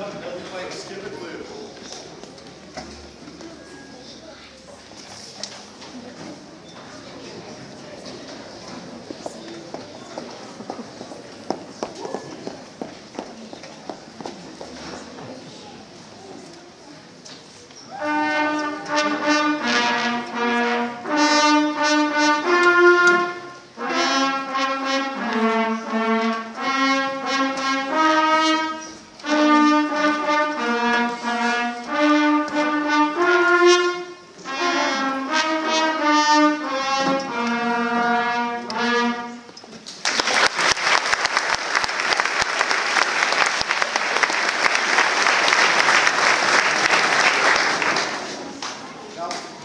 Doug, Doug Clay, stupid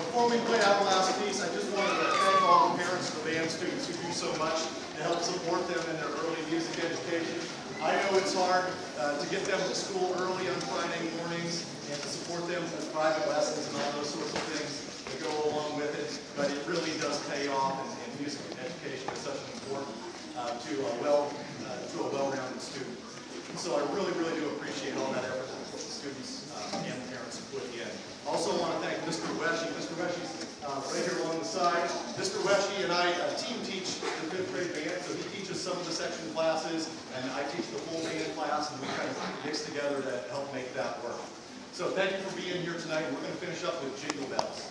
Before we play out the last piece, I just wanted to thank all the parents of the band students who do so much to help support them in their early music education. I know it's hard uh, to get them to school early on Friday mornings and to support them with private lessons and all those sorts of things that go along with it, but it really does pay off and, and music education is such an important uh, to a well uh, to a well-rounded student. So I really, really do appreciate all that effort students uh, and parents put in. Also want to thank Mr. Weshy. Mr. Weshy's uh, right here along the side. Mr. Weshy and I uh, team teach the fifth grade band, so he teaches some of the section classes, and I teach the full band class, and we kind of mix together to help make that work. So thank you for being here tonight. and We're going to finish up with Jingle Bells.